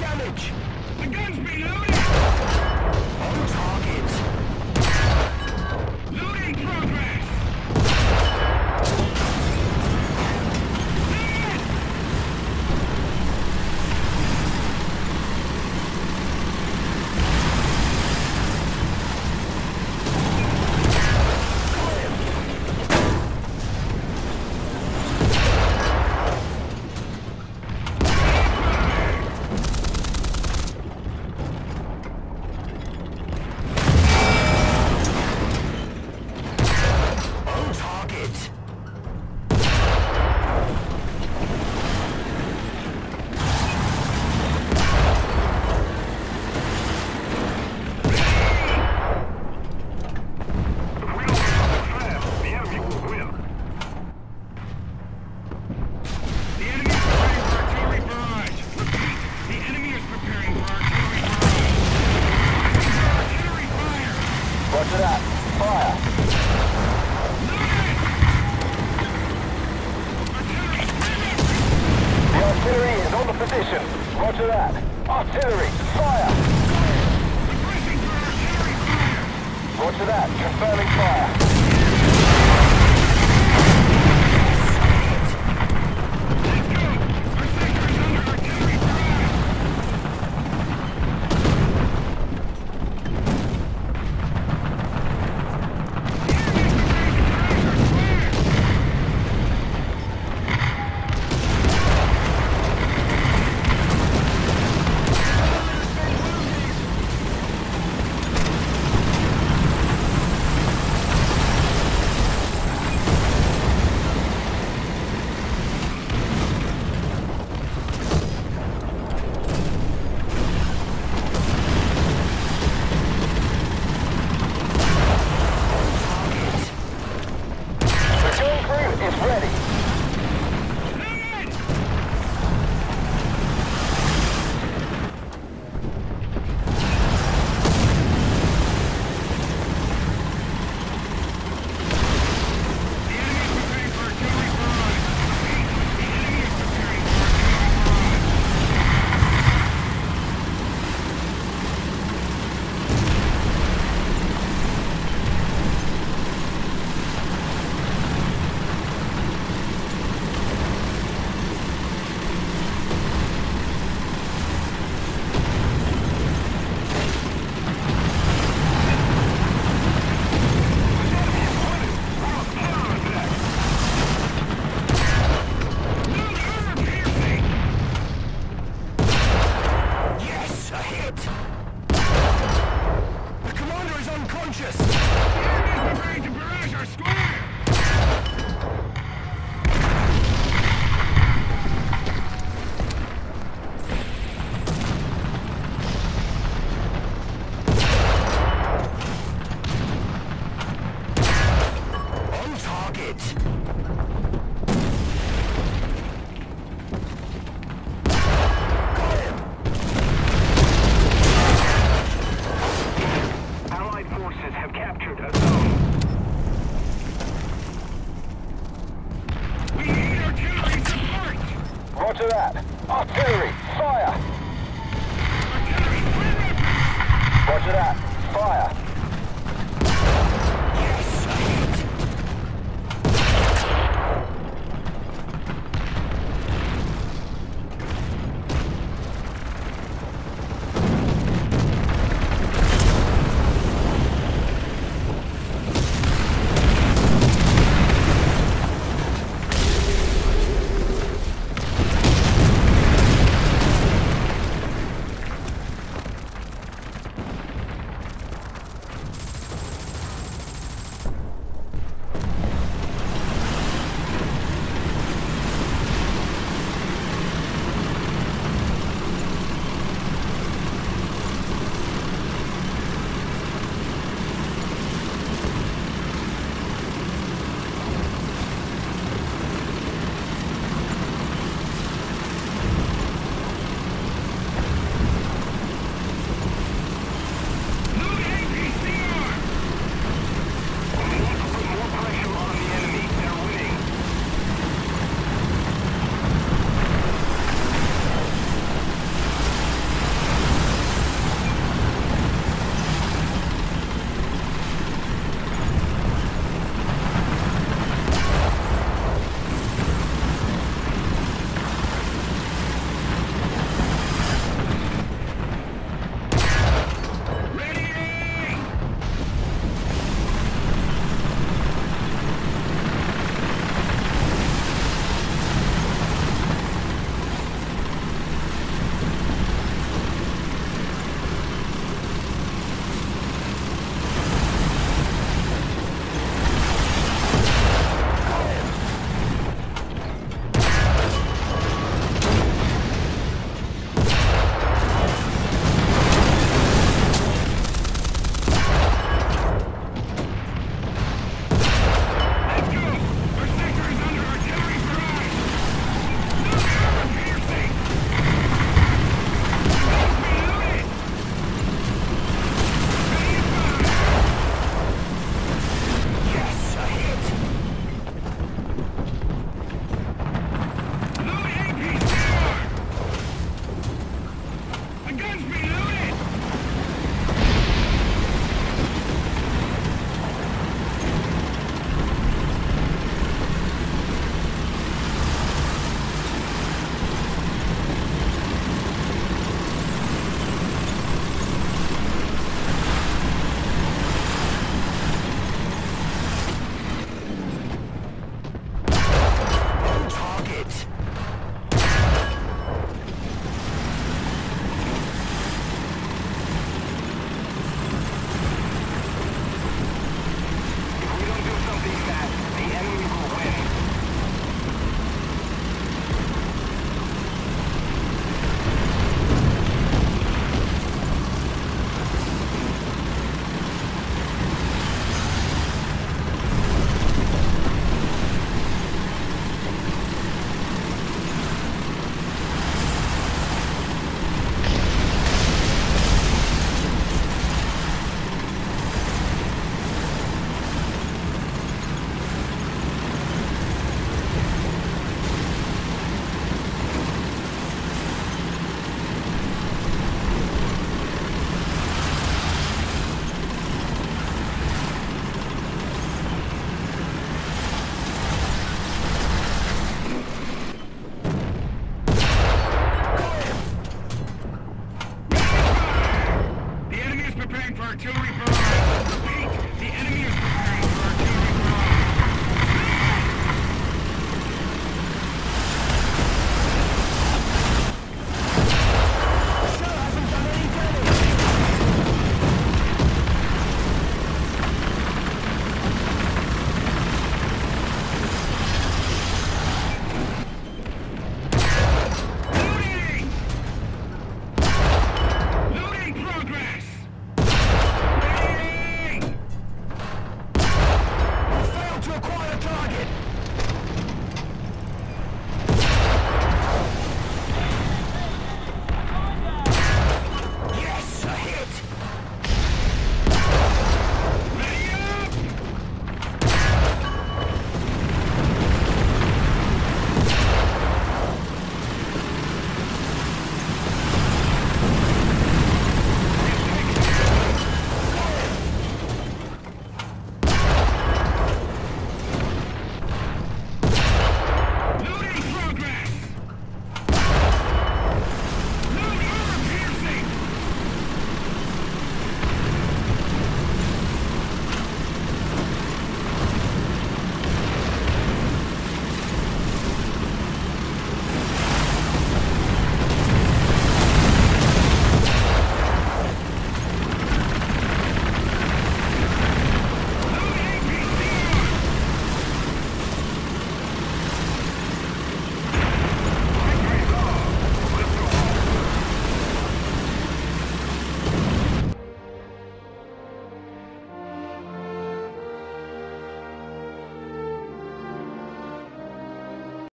damage! The gun's been loaded! That. Confirming fire. Roger that. Artillery, fire! Roger that. Fire.